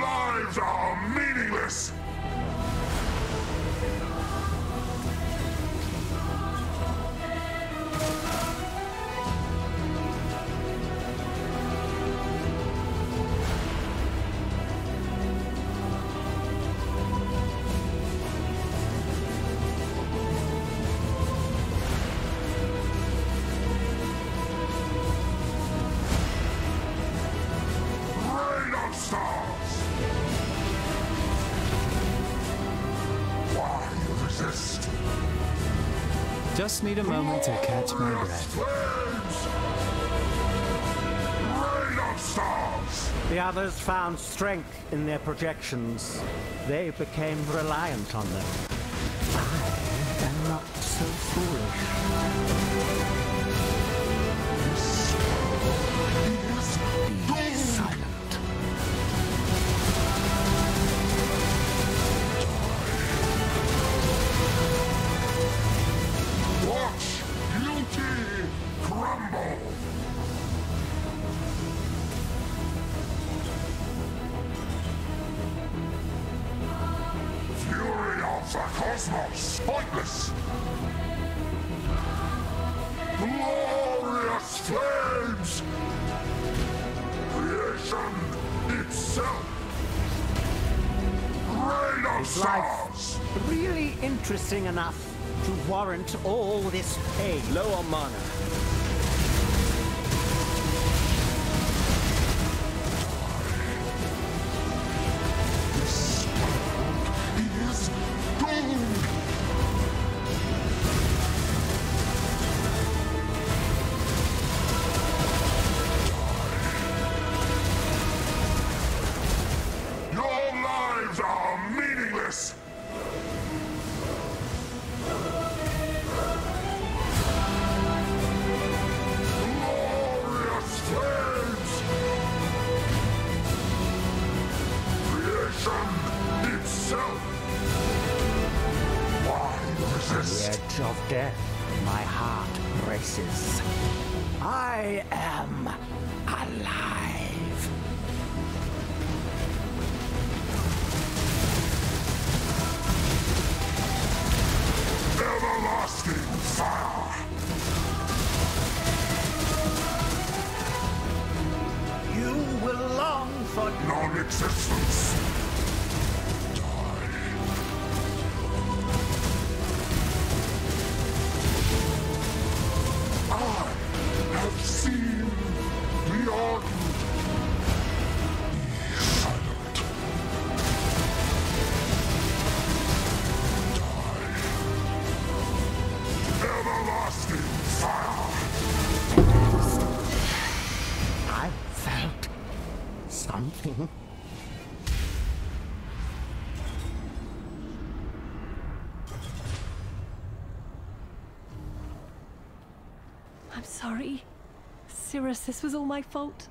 lives are meaningless! Just need a moment to catch my breath. flames! Rain of stars! The others found strength in their projections. They became reliant on them. Cosmos! Pointless! Glorious flames! Creation itself! Rain of Life stars! really interesting enough to warrant all this pain. Low on mana. The edge of death, my heart races. I am alive. Everlasting fire! You will long for Non-existence! Something. I'm sorry. Sirus, this was all my fault.